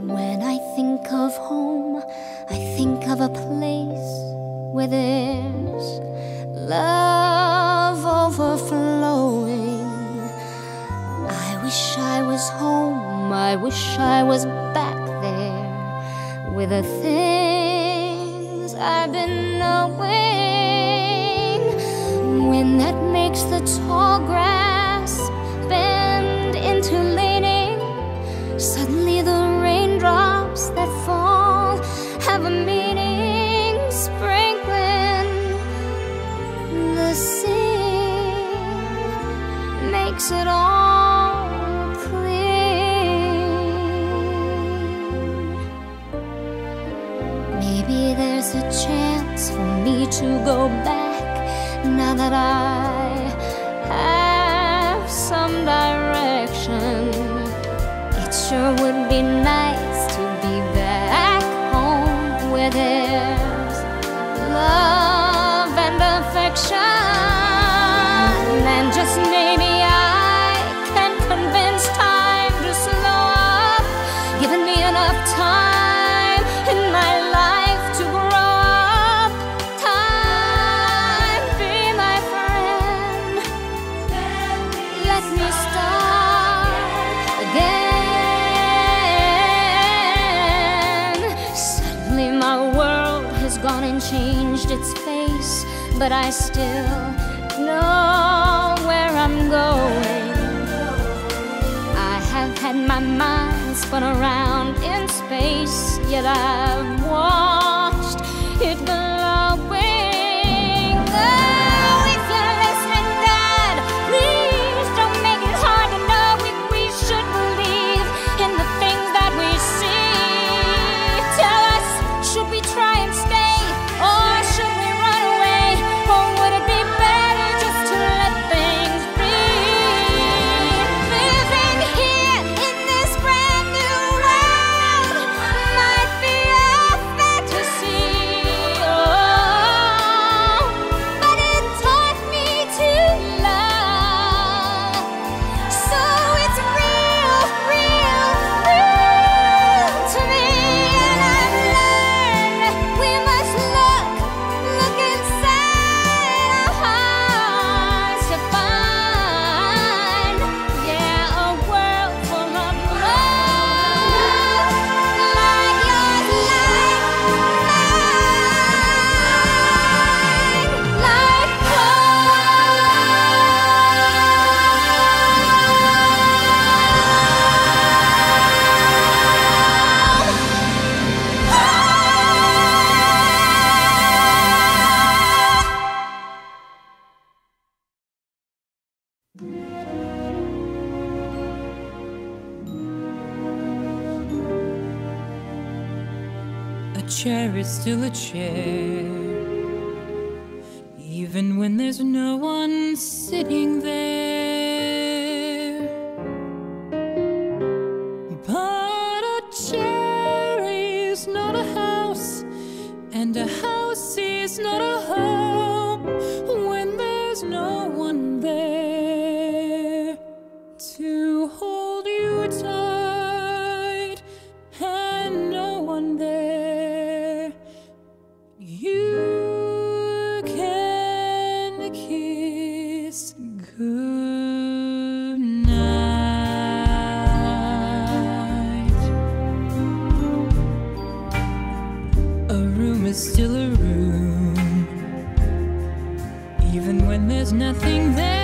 When I think of home, I think of a place where there's love overflowing. I wish I was home, I wish I was back there with the things I've been knowing. When that makes the tall grass makes it all clear. Maybe there's a chance for me to go back now that I have some direction. It sure would be nice. but I still know where I'm going. I have had my mind spun around in space, yet I've walked. chair is still a chair, even when there's no one sitting there. still a room, even when there's nothing there.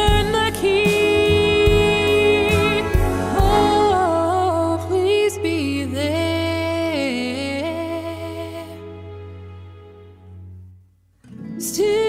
Still